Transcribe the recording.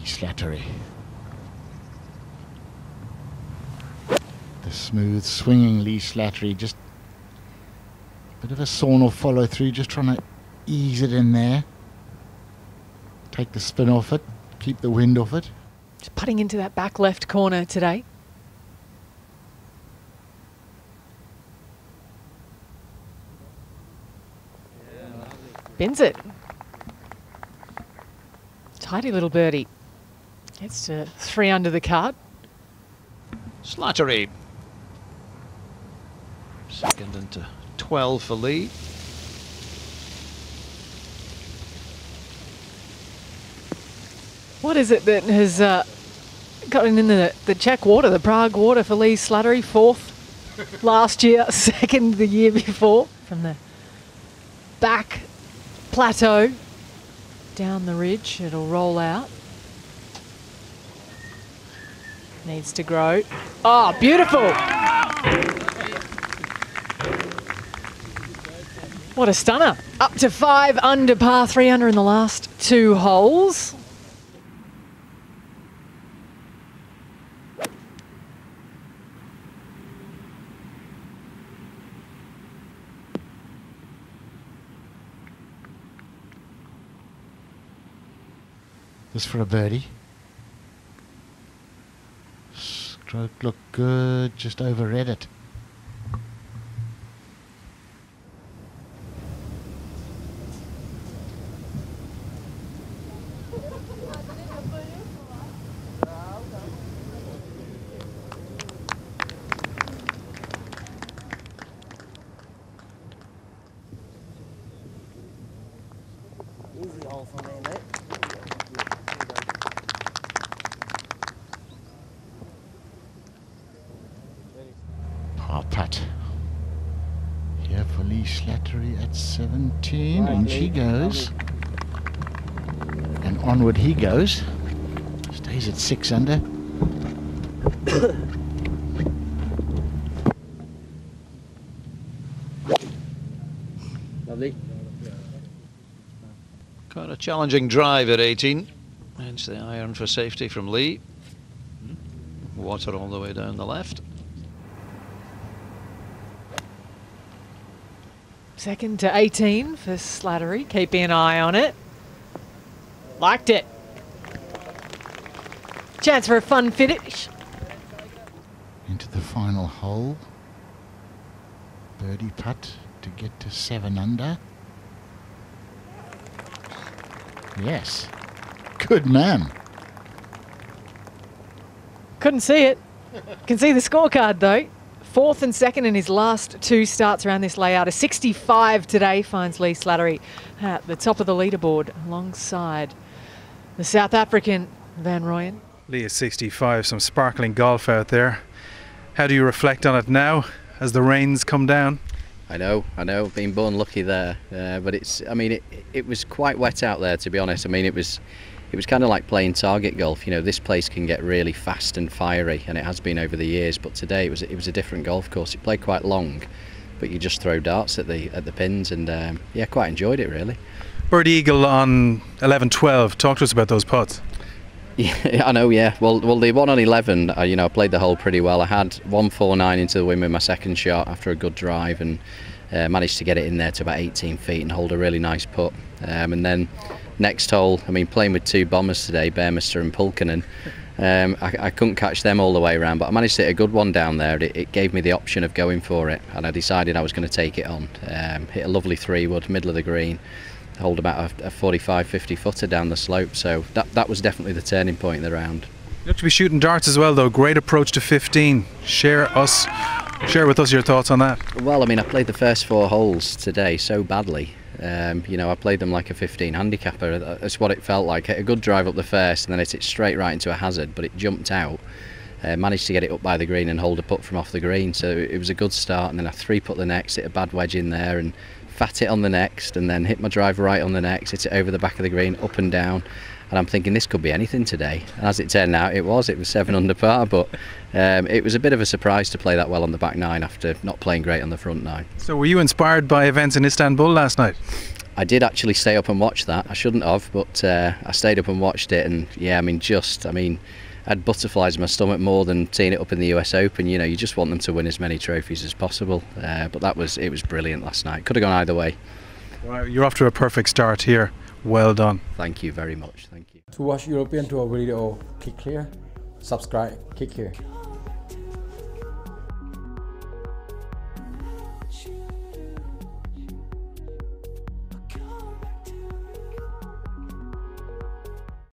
Lee Slattery. The smooth swinging Lee Slattery, just a bit of a sawn off follow through, just trying to ease it in there. Take the spin off it, keep the wind off it. Just putting into that back left corner today. Bins it. Tidy little birdie. Gets to three under the cart. Slattery. Second into 12 for Lee. What is it that has uh, gotten in the, the Czech water, the Prague water for Lee Slattery? Fourth last year, second the year before from the back plateau down the ridge. It'll roll out. Needs to grow. Oh, beautiful. What a stunner. Up to five under par three under in the last two holes. This for a birdie. Stroke good, just overread it. Easy for me, mate. Par putt. Here for Lee Slattery at 17, and she goes. And onward he goes. Stays at six under. Lovely. Quite a challenging drive at 18. Hence the iron for safety from Lee. Water all the way down the left. Second to 18 for Slattery. Keeping an eye on it. Liked it. Chance for a fun finish. Into the final hole. Birdie putt to get to seven under. Yes. Good man. Couldn't see it. Can see the scorecard though. Fourth and second in his last two starts around this layout. A 65 today finds Lee Slattery at the top of the leaderboard alongside the South African Van Rooyen. Lee is 65, some sparkling golf out there. How do you reflect on it now as the rains come down? I know, I know, been born lucky there, uh, but it's. I mean, it, it was quite wet out there to be honest. I mean, it was, it was kind of like playing target golf. You know, this place can get really fast and fiery, and it has been over the years. But today it was it was a different golf course. It played quite long, but you just throw darts at the at the pins, and um, yeah, quite enjoyed it really. Bird Eagle on 11 12. Talk to us about those putts. Yeah, I know. Yeah, well, well, the one on eleven, uh, you know, I played the hole pretty well. I had one four nine into the wind with my second shot after a good drive, and uh, managed to get it in there to about 18 feet and hold a really nice putt. Um, and then next hole, I mean, playing with two bombers today, Burmester and Pulkkanen. Um, I, I couldn't catch them all the way around, but I managed to hit a good one down there. It, it gave me the option of going for it, and I decided I was going to take it on. Um, hit a lovely three wood, middle of the green, hold about a, a 45, 50 footer down the slope. So that that was definitely the turning point in the round. You have to be shooting darts as well, though. Great approach to 15. Share us, share with us your thoughts on that. Well, I mean, I played the first four holes today so badly. Um, you know, I played them like a 15 handicapper. That's what it felt like. Hit a good drive up the first, and then it hit it straight right into a hazard, but it jumped out. Uh, managed to get it up by the green and hold a putt from off the green, so it was a good start. And then I three putt the next, hit a bad wedge in there, and fat it on the next, and then hit my drive right on the next, hit it over the back of the green, up and down. And I'm thinking this could be anything today. And as it turned out, it was. It was seven under par, but um, it was a bit of a surprise to play that well on the back nine after not playing great on the front nine. So, were you inspired by events in Istanbul last night? I did actually stay up and watch that. I shouldn't have, but uh, I stayed up and watched it, and yeah, I mean, just, I mean, I had butterflies in my stomach more than seeing it up in the US Open. You know, you just want them to win as many trophies as possible. Uh, but that was, it was brilliant last night. Could have gone either way. Right, you're off to a perfect start here. Well done. Thank you very much. Thank you. To watch European Tour video, click here, subscribe, click here.